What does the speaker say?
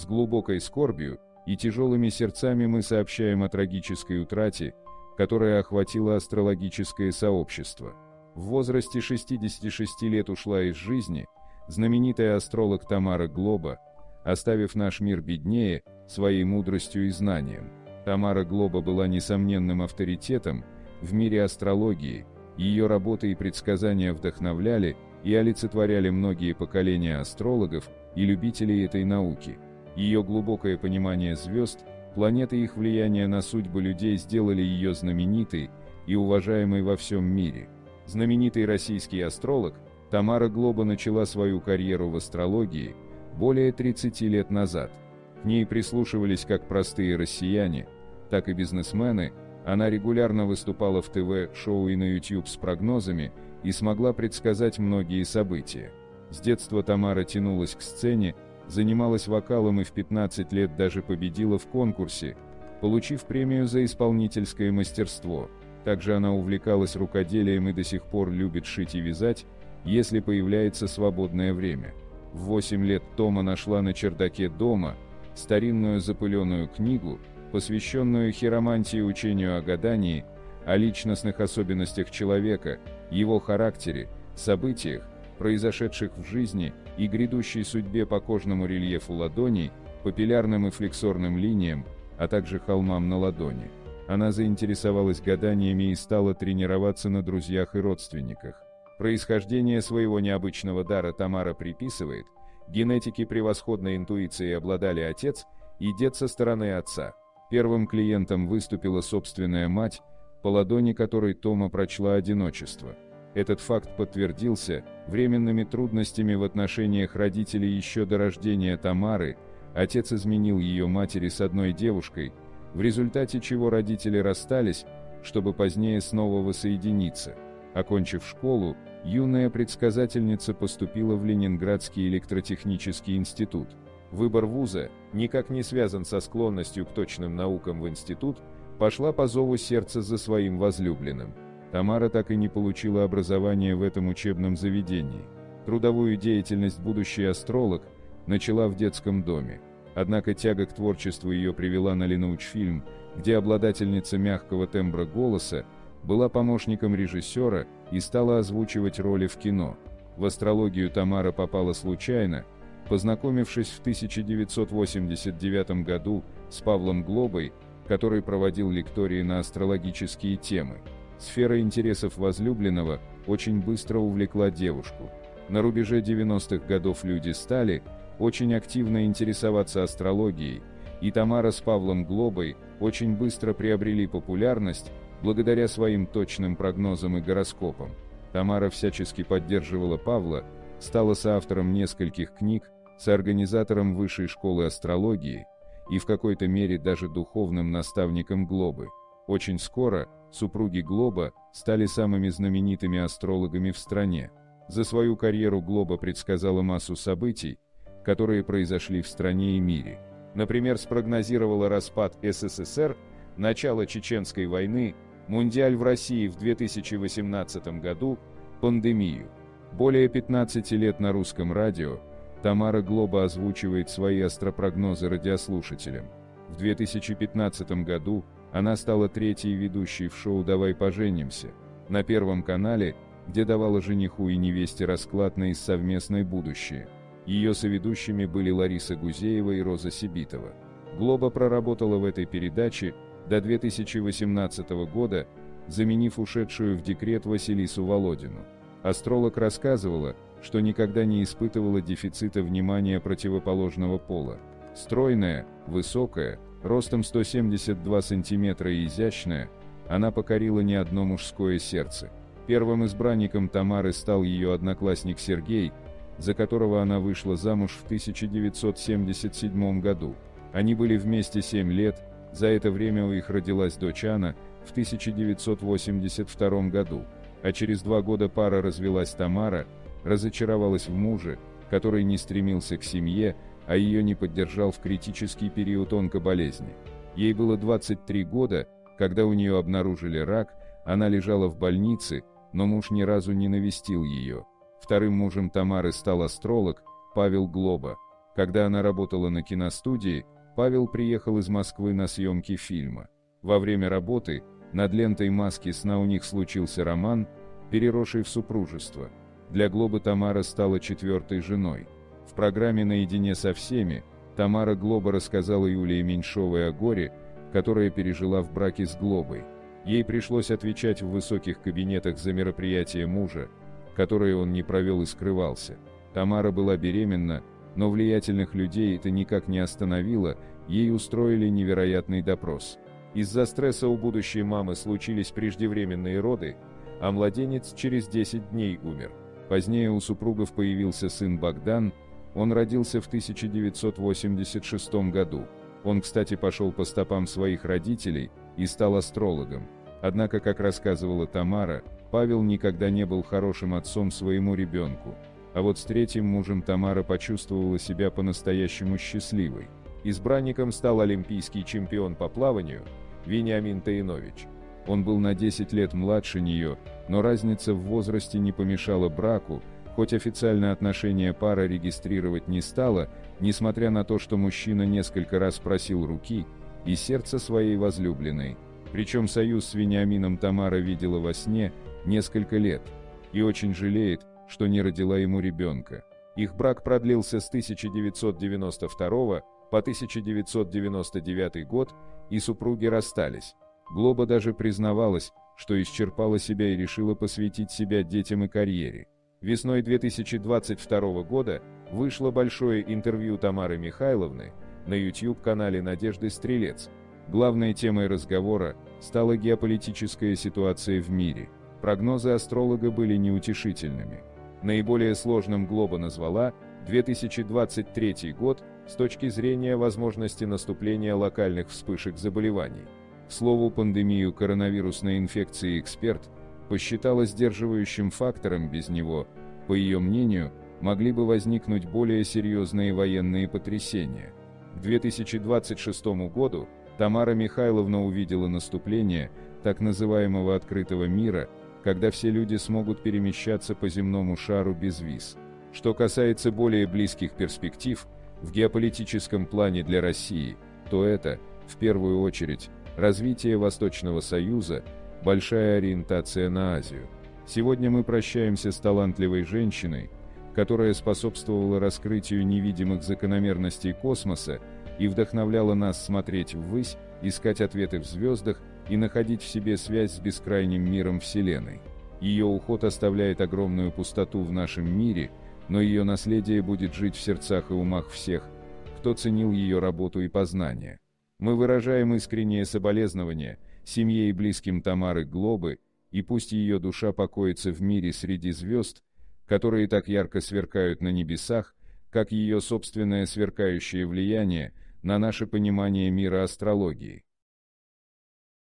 С глубокой скорбью и тяжелыми сердцами мы сообщаем о трагической утрате, которая охватила астрологическое сообщество. В возрасте 66 лет ушла из жизни знаменитая астролог Тамара Глоба, оставив наш мир беднее своей мудростью и знанием. Тамара Глоба была несомненным авторитетом в мире астрологии, ее работы и предсказания вдохновляли и олицетворяли многие поколения астрологов и любителей этой науки. Ее глубокое понимание звезд, планеты и их влияние на судьбы людей сделали ее знаменитой и уважаемой во всем мире. Знаменитый российский астролог Тамара Глоба начала свою карьеру в астрологии более 30 лет назад. К ней прислушивались как простые россияне, так и бизнесмены, она регулярно выступала в ТВ-шоу и на YouTube с прогнозами и смогла предсказать многие события. С детства Тамара тянулась к сцене, занималась вокалом и в 15 лет даже победила в конкурсе, получив премию за исполнительское мастерство. Также она увлекалась рукоделием и до сих пор любит шить и вязать, если появляется свободное время. В 8 лет Тома нашла на чердаке дома старинную запыленную книгу, посвященную хиромантии учению о гадании, о личностных особенностях человека, его характере, событиях, произошедших в жизни и грядущей судьбе по кожному рельефу ладони, папиллярным и флексорным линиям, а также холмам на ладони. Она заинтересовалась гаданиями и стала тренироваться на друзьях и родственниках. Происхождение своего необычного дара Тамара приписывает, генетики превосходной интуиции обладали отец и дед со стороны отца. Первым клиентом выступила собственная мать, по ладони которой Тома прочла одиночество. Этот факт подтвердился временными трудностями в отношениях родителей еще до рождения Тамары, отец изменил ее матери с одной девушкой, в результате чего родители расстались, чтобы позднее снова воссоединиться. Окончив школу, юная предсказательница поступила в Ленинградский электротехнический институт. Выбор вуза, никак не связан со склонностью к точным наукам в институт, пошла по зову сердца за своим возлюбленным. Тамара так и не получила образование в этом учебном заведении. Трудовую деятельность будущий астролог начала в детском доме. Однако тяга к творчеству ее привела на Ленаучфильм, где обладательница мягкого тембра голоса была помощником режиссера и стала озвучивать роли в кино. В астрологию Тамара попала случайно, познакомившись в 1989 году с Павлом Глобой, который проводил лектории на астрологические темы. Сфера интересов возлюбленного очень быстро увлекла девушку. На рубеже 90-х годов люди стали очень активно интересоваться астрологией, и Тамара с Павлом Глобой очень быстро приобрели популярность благодаря своим точным прогнозам и гороскопам. Тамара всячески поддерживала Павла, стала соавтором нескольких книг, соорганизатором Высшей школы астрологии и в какой-то мере даже духовным наставником Глобы. Очень скоро супруги Глоба стали самыми знаменитыми астрологами в стране. За свою карьеру Глоба предсказала массу событий, которые произошли в стране и мире. Например, спрогнозировала распад СССР, начало Чеченской войны, Мундиаль в России в 2018 году, пандемию. Более 15 лет на русском радио Тамара Глоба озвучивает свои астропрогнозы радиослушателям. В 2015 году она стала третьей ведущей в шоу «Давай поженимся» на Первом канале, где давала жениху и невесте расклад на их совместное будущее. Ее соведущими были Лариса Гузеева и Роза Сибитова. Глоба проработала в этой передаче до 2018 года, заменив ушедшую в декрет Василису Володину. Астролог рассказывала, что никогда не испытывала дефицита внимания противоположного пола. Стройная, высокая, ростом 172 сантиметра и изящная, она покорила не одно мужское сердце. Первым избранником Тамары стал ее одноклассник Сергей, за которого она вышла замуж в 1977 году. Они были вместе 7 лет, за это время у их родилась дочь Анна в 1982 году, а через два года пара развелась Тамара, разочаровалась в муже, который не стремился к семье, а ее не поддержал в критический период онкоболезни. Ей было 23 года, когда у нее обнаружили рак, она лежала в больнице, но муж ни разу не навестил ее. Вторым мужем Тамары стал астролог Павел Глоба. Когда она работала на киностудии, Павел приехал из Москвы на съемки фильма. Во время работы над лентой «Маски сна» у них случился роман, переросший в супружество. Для Глобы Тамара стала четвертой женой. В программе «Наедине со всеми» Тамара Глоба рассказала Юлии Меньшовой о горе, которое пережила в браке с Глобой. Ей пришлось отвечать в высоких кабинетах за мероприятие мужа, которое он не провел и скрывался. Тамара была беременна, но влиятельных людей это никак не остановило, ей устроили невероятный допрос. Из-за стресса у будущей мамы случились преждевременные роды, а младенец через 10 дней умер. Позднее у супругов появился сын Богдан, он родился в 1986 году. Он, кстати, пошел по стопам своих родителей и стал астрологом. Однако, как рассказывала Тамара, Павел никогда не был хорошим отцом своему ребенку. А вот с третьим мужем Тамара почувствовала себя по-настоящему счастливой. Избранником стал олимпийский чемпион по плаванию Вениамин Таинович. Он был на 10 лет младше нее, но разница в возрасте не помешала браку, хоть официально отношения пара регистрировать не стала, несмотря на то, что мужчина несколько раз просил руки и сердца своей возлюбленной. Причем союз с Вениамином Тамара видела во сне несколько лет и очень жалеет, что не родила ему ребенка. Их брак продлился с 1992 по 1999 год, и супруги расстались. Глоба даже признавалась, что исчерпала себя и решила посвятить себя детям и карьере. Весной 2022 года вышло большое интервью Тамары Михайловны на YouTube-канале Надежды Стрелец. Главной темой разговора стала геополитическая ситуация в мире. Прогнозы астролога были неутешительными. Наиболее сложным Глоба назвала 2023 год с точки зрения возможности наступления локальных вспышек заболеваний. К слову, пандемию коронавирусной инфекции эксперт посчитала сдерживающим фактором без него, по ее мнению, могли бы возникнуть более серьезные военные потрясения. К 2026 году Тамара Михайловна увидела наступление так называемого открытого мира – когда все люди смогут перемещаться по земному шару без виз. Что касается более близких перспектив, в геополитическом плане для России, то это, в первую очередь, развитие Восточного Союза, большая ориентация на Азию. Сегодня мы прощаемся с талантливой женщиной, которая способствовала раскрытию невидимых закономерностей космоса и вдохновляла нас смотреть ввысь, искать ответы в звездах и находить в себе связь с бескрайним миром Вселенной. Ее уход оставляет огромную пустоту в нашем мире, но ее наследие будет жить в сердцах и умах всех, кто ценил ее работу и познания. Мы выражаем искреннее соболезнование семье и близким Тамары Глобы, и пусть ее душа покоится в мире среди звезд, которые так ярко сверкают на небесах, как ее собственное сверкающее влияние на наше понимание мира астрологии.